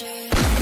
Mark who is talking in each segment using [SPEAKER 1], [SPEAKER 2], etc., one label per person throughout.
[SPEAKER 1] You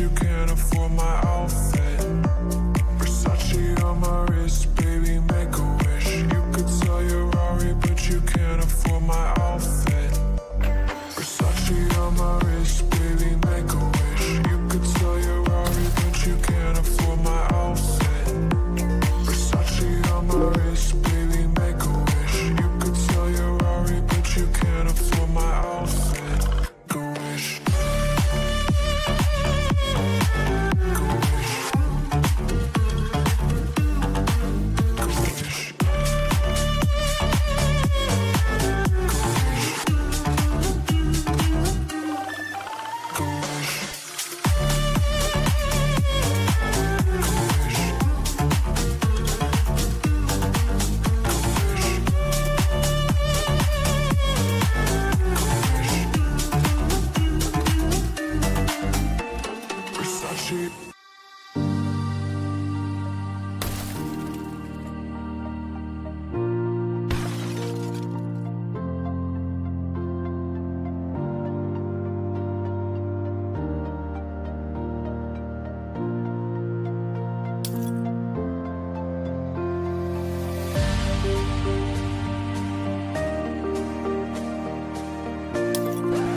[SPEAKER 2] you can't afford my outfit. Versace on my wrist